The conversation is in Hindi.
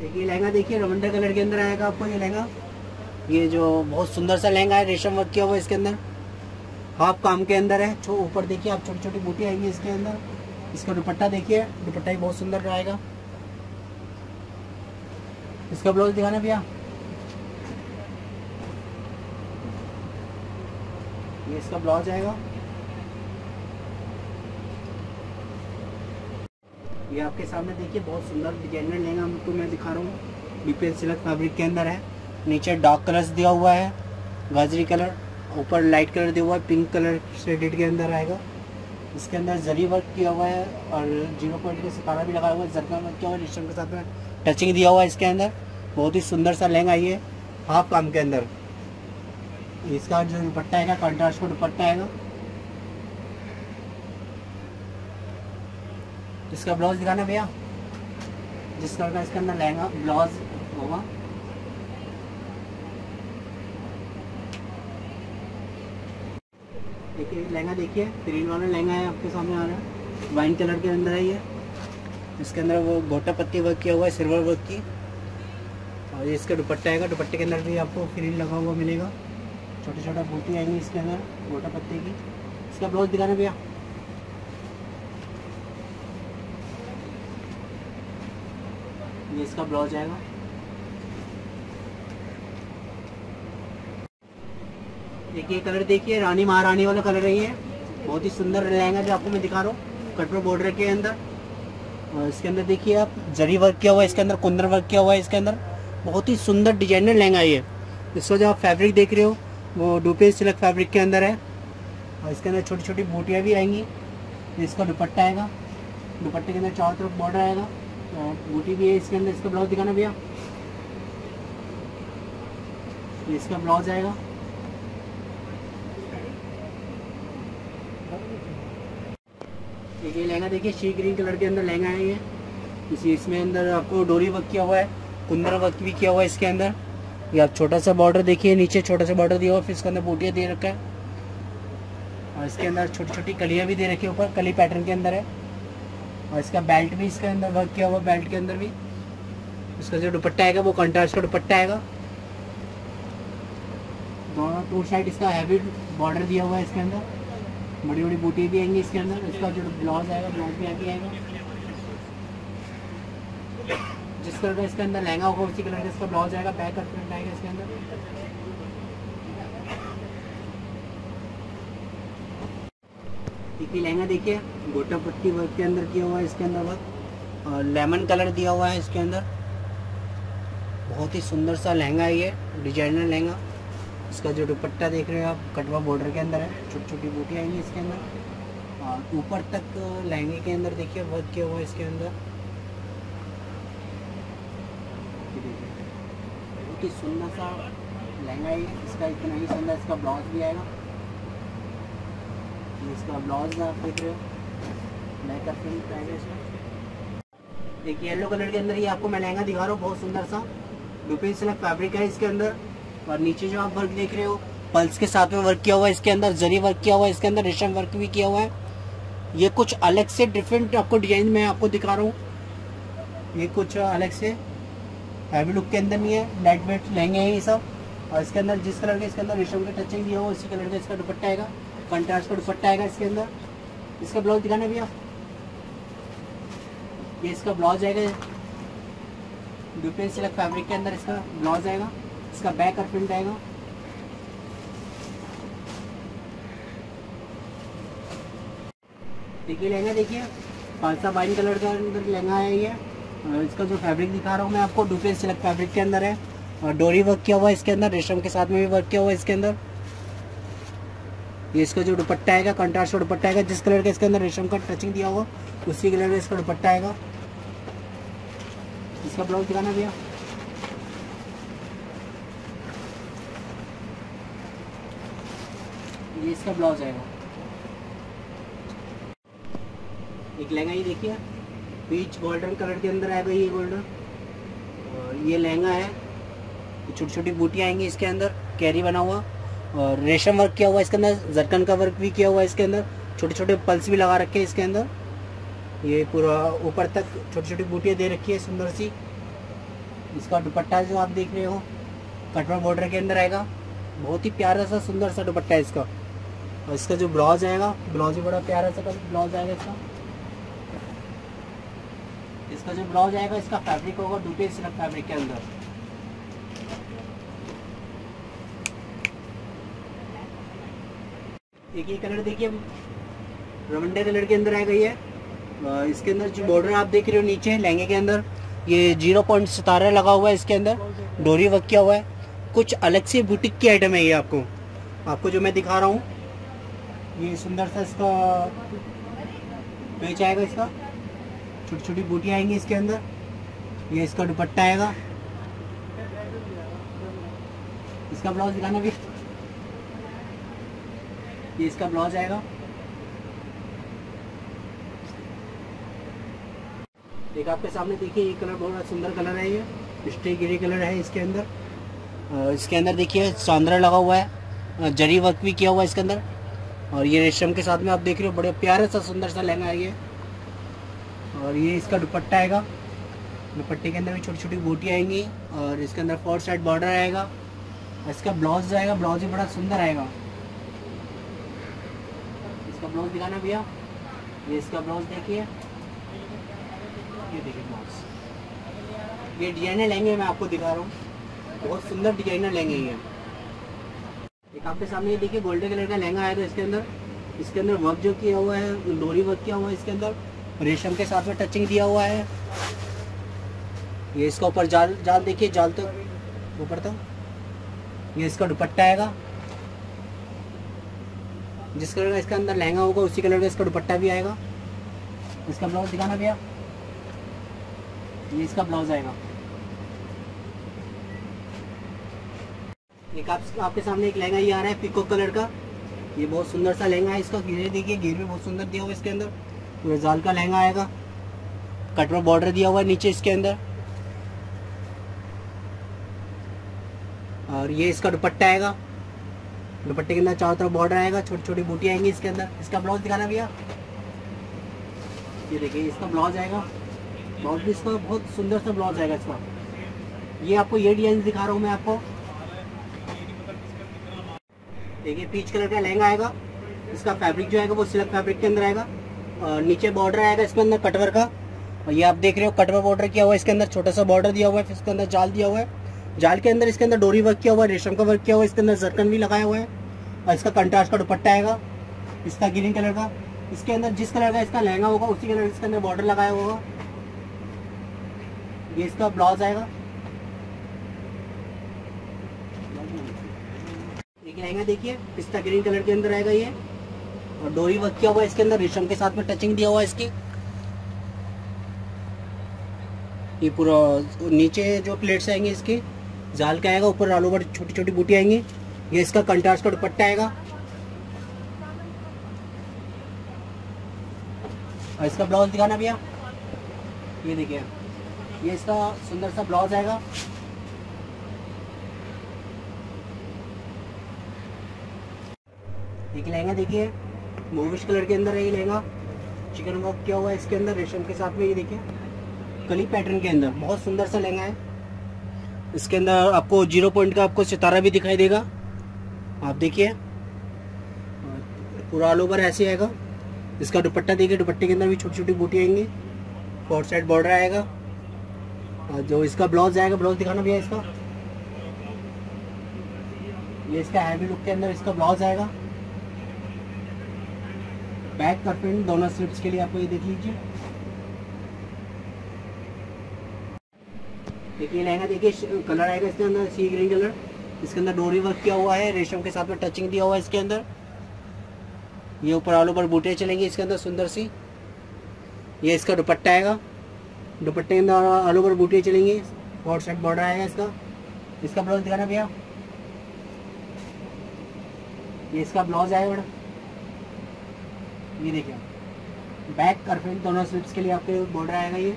देखिए लहंगा देखिए रमंडर कलर के अंदर आएगा आपको, ये लहंगा। ये जो बहुत सुंदर सा लहंगा है, रेशम वर्क किया हुआ इसके अंदर। हाफ़ काम के अंदर है। छो, ऊपर देखिए, आप छोटी छोटी बूटी आएँगी इसके अंदर। इसका दुपट्टा देखिए, दुपट्टा भी बहुत सुंदर आएगा। इसका ब्लाउज दिखाना भैया। ये इसका ब्लाउज आएगा। ये आपके सामने देखिए, बहुत सुंदर डिज़ाइनर लहंगा आपको, मैं दिखा रहा हूँ। बीपीएल सिल्क फैब्रिक के अंदर है। नीचे डार्क कलर्स दिया हुआ है, गाजरी कलर ऊपर लाइट कलर दिया हुआ है पिंक कलर शेडेड के अंदर आएगा। इसके अंदर जरी वर्क किया हुआ है और ज़ीरो पॉइंट का सितारा भी लगाया हुआ है जरका वर्क किया हुआ है रेशम के साथ में टचिंग दिया हुआ है इसके अंदर। बहुत ही सुंदर सा लहंगा ये हाफ़ काम के अंदर। इसका जो दुपट्टा आएगा कॉन्ट्रास्ट का दुपट्टा आएगा। इसका ब्लाउज दिखाना भैया। जिस कलर का इसके अंदर लहंगा, ब्लाउज होगा। देखिए, लहंगा देखिए, प्रिंट वाला लहंगा है आपके सामने आ रहा है। वाइन कलर के अंदर है। ये इसके अंदर वो गोटा पत्ती वर्क किया हुआ है सिल्वर वर्क की। और ये इसका दुपट्टा आएगा। दुपट्टे के अंदर भी आपको फ्रिल लगा हुआ मिलेगा। छोटे छोटा बूटी आएँगी इसके अंदर, गोटा पत्ते की। इसका ब्लाउज दिखाना भैया। ये इसका ब्लाउज आएगा। देखिए कलर देखिए, रानी महारानी वाला कलर है। ये बहुत ही सुंदर लहंगा जो आपको मैं दिखा रहा हूँ कटवर बॉर्डर के अंदर। और इसके अंदर देखिए आप, जरी वर्क किया हुआ है इसके अंदर कुंदर वर्क किया हुआ है इसके अंदर। बहुत ही सुंदर डिज़ाइनर लहंगा ये। इसको जो आप फैब्रिक देख रहे हो, वो डुपे सिल्क फैब्रिक के अंदर है। और इसके अंदर छोटी छोटी बूटियाँ भी आएँगी। इसका दुपट्टा आएगा। दुपट्टे के अंदर चारों तरफ़ बॉर्डर आएगा। बूटी भी है इसके अंदर, इसका ब्लाउज दिखाना भैया। इसका ब्लाउज आएगा। देखिए, लहंगा देखिए, शी ग्रीन कलर के अंदर लहंगा है। ये इसी इसमें अंदर आपको डोरी वर्क किया हुआ है कुंदर वर्क भी किया हुआ है इसके अंदर। ये आप छोटा सा बॉर्डर देखिए, नीचे छोटा सा बॉर्डर दिया हुआ फिर इसके अंदर बूटियाँ दे रखा है। और इसके अंदर छोटी छोटी कलियाँ भी दे रखी है ऊपर, कली पैटर्न के अंदर है। और इसका बेल्ट भी इसके अंदर वर्क किया हुआ बेल्ट के अंदर भी। इसका जो दुपट्टा आएगा वो कंट्रास्ट का दुपट्टा आएगा। दोनों टू साइड इसका हैवी बॉर्डर दिया हुआ है इसके अंदर। बड़ी बड़ी बूटी भी आएँगी इसके अंदर। इसका जो ब्लाउज आएगा ब्लाउज भी आगे आएगा। जिस कलर का इसके अंदर लहंगा होगा, उसी कलर का इसका ब्लाउज आएगा बैक फ्रंट आएगा इसके अंदर। देखिए लहंगा देखिए, गोटा पट्टी वर्क के अंदर किया हुआ है, इसके अंदर वर्क और लेमन कलर दिया हुआ है इसके अंदर। बहुत ही सुंदर सा लहंगा है ये डिज़ाइनर लहंगा। इसका जो दुपट्टा देख रहे हो आप, कटवा बॉर्डर के अंदर है छोटी छोटी बूटी आएँगी इसके अंदर। और ऊपर तक लहंगे के अंदर देखिए वर्क किया हुआ है इसके अंदर। बहुत ही सुंदर सा लहंगा है इसका इतना ही सुंदर, इसका ब्लाउज भी आएगा। इसका ब्लाउज में आप देख रहे। हो ब्लैक का प्रिंट आएगा इसका एक येलो कलर के अंदर ये आपको मैं लहंगा दिखा रहा हूँ, बहुत सुंदर सा। दुपीन सिल्क फैब्रिक है इसके अंदर। और नीचे जो आप वर्क देख रहे हो पल्स के साथ में वर्क किया हुआ है इसके अंदर, जरी वर्क किया हुआ है इसके अंदर रेशम वर्क भी किया हुआ है। ये कुछ अलग से डिफरेंट आपको डिज़ाइन मैं आपको दिखा रहा हूँ। ये कुछ अलग से हैवी लुक के अंदर नहीं है लाइट वेट लहंगे हैं ये सब। और इसके अंदर जिस कलर के, इसके अंदर रेशम का टचिंग दिया हुआ उसी कलर का इसका दुपट्टा आएगा। कंट्रास्ट का दुपट्टा आएगा इसके अंदर। इसका ब्लाउज दिखाना भैया। ये इसका ब्लाउज आएगा। दुपे सिल्क फैब्रिक के अंदर इसका ब्लाउज आएगा। इसका बैक और प्रिंट आएगा। देखिए लहंगा, देखिए। पालसा वाइन कलर का अंदर लहंगा है ये। इसका जो फैब्रिक दिखा रहा हूँ मैं आपको डुपे सिल्क फैब्रिक के अंदर है। और डोरी वर्क किया हुआ है इसके अंदर, रेशम के साथ में भी वर्क किया हुआ है इसके अंदर। ये इसका जो दुपट्टा आएगा कंट्रास्ट का दुपट्टा आएगा, जिस कलर का इसके अंदर रेशम का टचिंग दिया हुआ, उसी कलर का इसका दुपट्टा आएगा। इसका ब्लाउज दिखाना भैया। ये इसका ब्लाउज आएगा। एक लहंगा ये देखिए बीच गोल्डन कलर के अंदर आएगा ये गोल्डन और ये लहंगा है छोटी छोटी बूटियाँ आएँगी इसके अंदर कैरी बना हुआ। और रेशम वर्क किया हुआ है इसके अंदर, जरकन का वर्क भी किया हुआ है इसके अंदर छोटे छोटे पल्स भी लगा रखे हैं इसके अंदर। ये पूरा ऊपर तक छोटी छोटी बूटियाँ दे रखी है सुंदर सी। इसका दुपट्टा जो आप देख रहे हो कटवर बॉर्डर के अंदर आएगा। बहुत ही प्यारा सा, सुंदर सा दुपट्टा है इसका। और इसका जो ब्लाउज आएगा ब्लाउज भी बड़ा प्यारा सा ब्लाउज आएगा इसका। इसका जो ब्लाउज आएगा, इसका फैब्रिक होगा सिल्क फैब्रिक के अंदर। एक ये कलर देखिए रवंडे कलर के अंदर आएगा ये इसके अंदर जो बॉर्डर आप देख रहे हो, नीचे लहंगे के अंदर। ये ज़ीरो पॉइंट सितारा लगा हुआ है इसके अंदर। डोरी वर्क किया हुआ है। कुछ अलग से बुटीक की आइटम है ये आपको। आपको जो मैं दिखा रहा हूँ, ये सुंदर सा इसका पेच आएगा इसका। छोटी छोटी बूटी आएँगी इसके अंदर। ये इसका दुपट्टा आएगा। इसका ब्लाउज दिखाना भी। ये इसका ब्लाउज आएगा। एक आपके सामने देखिए, ये कलर बहुत सुंदर कलर है ये। स्टे ग्रे कलर है इसके अंदर। इसके अंदर देखिए चांद्रा लगा हुआ है। जरी वर्क भी किया हुआ है इसके अंदर। और ये रेशम के साथ में आप देख रहे हो, बड़े प्यारे सा, सुंदर सा लहंगा है ये। और ये इसका दुपट्टा आएगा। दुपट्टे के अंदर भी छोटी छोटी बूटी आएँगी। और इसके अंदर फोर साइड बॉर्डर आएगा। इसका ब्लाउज आएगा ब्लाउज भी बड़ा सुंदर आएगा। ब्लाउज दिखाना भैया। ये इसका ब्लाउज देखिए। ये देखिए ब्लाउज। ये डिज़ाइनर लेंगे, मैं आपको दिखा रहा हूँ। बहुत सुंदर डिज़ाइनर लेंगे ये। एक आपके सामने ये देखिए, गोल्डन कलर का लहंगा आया था इसके अंदर। इसके अंदर वर्क जो किया हुआ है डोरी वर्क किया हुआ है इसके अंदर। रेशम के साथ में टचिंग दिया हुआ है। ये इसका ऊपर जाल जाल देखिए, जाल तो ऊपर तक। ये इसका दुपट्टा आएगा। जिस कलर का इसका अंदर लहंगा होगा उसी कलर का इसका दुपट्टा भी आएगा। इसका ब्लाउज दिखाना भैया। ये इसका ब्लाउज आएगा। एक आप, आपके सामने एक लहंगा ये आ रहा है पिको कलर का। ये बहुत सुंदर सा लहंगा है इसका घेरे देखिए घेर भी बहुत सुंदर दिया हुआ इसके अंदर। पूरा जाल का लहंगा आएगा। कटवर बॉर्डर दिया हुआ है नीचे इसके अंदर। और ये इसका दुपट्टा आएगा। दुपट्टे के अंदर चारों तरफ़ बॉर्डर आएगा छोटी छोटी बूटी आएँगी इसके अंदर। इसका ब्लाउज दिखाना भैया। ये देखिए, इसका ब्लाउज आएगा। ब्लाउज भी इसका बहुत सुंदर सा ब्लाउज आएगा इसका। ये आपको ये डिज़ाइन दिखा रहा हूँ मैं आपको। देखिए पीच कलर का लहंगा आएगा। इसका फैब्रिक जो आएगा वो सिल्क फैब्रिक के अंदर आएगा। और नीचे बॉर्डर आएगा इसके अंदर कटवर का। और ये आप देख रहे हो कटवर बॉर्डर किया हुआ है इसके अंदर। छोटा सा बॉर्डर दिया हुआ है, फिर इसके अंदर जाल दिया हुआ है। जाल के अंदर, इसके अंदर डोरी वर्क किया हुआ है, रेशम का वर्क किया हुआ है, इसके अंदर जरकन भी लगाया हुआ है। और इसका कंट्रास्ट का दुपट्टा आएगा, इसका ग्रीन कलर का। इसके अंदर जिस कलर का इसका लहंगा होगा, उसी कलर इसके अंदर बॉर्डर लगाया होगा। ये इसका ब्लाउज आएगा। एक लहंगा देखिए पिस्ता ग्रीन कलर के अंदर आएगा ये। और डोरी वर्क किया हुआ है इसके अंदर, रेशम के साथ में टचिंग दिया हुआ है इसकी। ये पूरा नीचे जो प्लेट्स आएँगे इसके जाल का आएगा, ऊपर आलू भर छोटी छोटी बूटी आएँगी। ये इसका कंट्रास्ट का दुपट्टा आएगा। और इसका ब्लाउज दिखाना भैया। ये देखिए ये इसका सुंदर सा ब्लाउज आएगा। एक लहंगा देखिए। मोविश कलर के अंदर है, ये लहंगा। चिकन वर्क किया हुआ है इसके अंदर, रेशम के साथ में, ये देखिए। कली पैटर्न के अंदर, बहुत सुंदर सा लहंगा है। इसके अंदर आपको ज़ीरो पॉइंट का आपको सितारा भी दिखाई देगा। आप देखिए। पूरा ऑल ओवर ऐसे आएगा। इसका दुपट्टा देखिए, दुपट्टे के अंदर भी छोटी छोटी बूटी आएँगी। फोर साइड बॉर्डर आएगा। और जो इसका ब्लाउज आएगा ब्लाउज दिखाना भैया इसका। ये इसका हैवी लुक के अंदर इसका ब्लाउज आएगा। बैक का प्रिंट दोनों स्लिप्स के लिए आपको ये देख लीजिए। देखिए लहंगा देखिए कलर आएगा इसके अंदर सी ग्रीन कलर। इसके अंदर डोरी वर्क किया हुआ है, रेशम के साथ में टचिंग दिया हुआ है इसके अंदर। ये ऊपर आलू पर बूटे चलेंगे इसके अंदर, सुंदर सी। ये इसका दुपट्टा आएगा। दुपट्टे के अंदर आलू पर बूटे चलेंगी। फोर साइड बॉर्डर आएगा इसका। इसका ब्लाउज दिखाना भैया। ये इसका ब्लाउज आएगा बड़ा। ये देखिए बैक और दोनों स्लिप्स के लिए आपके बॉर्डर आएगा ये।